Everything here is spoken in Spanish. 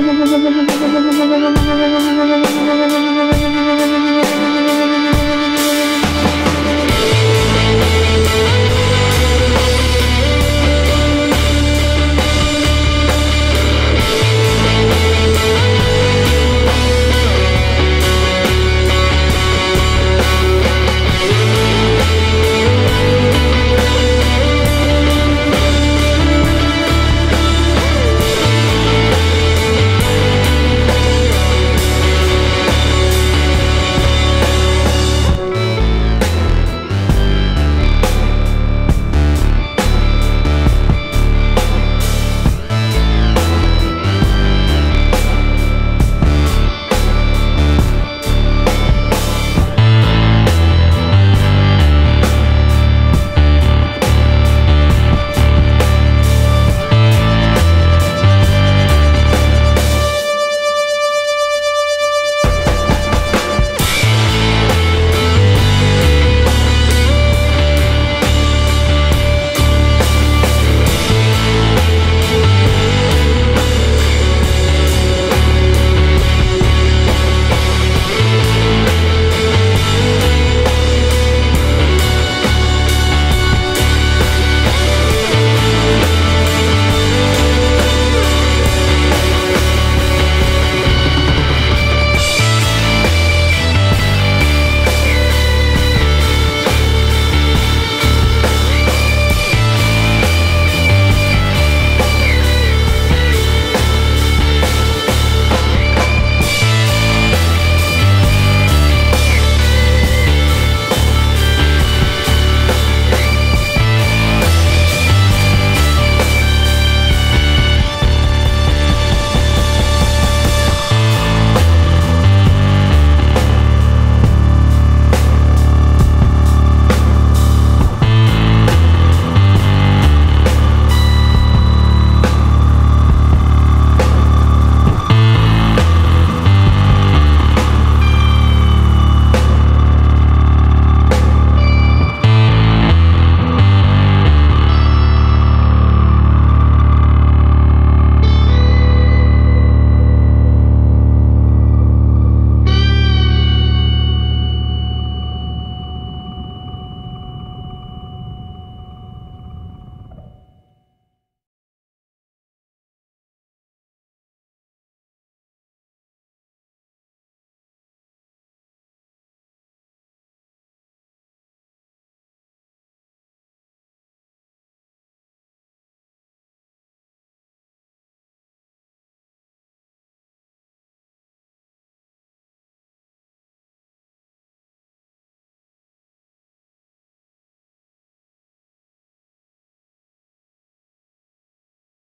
Gracias.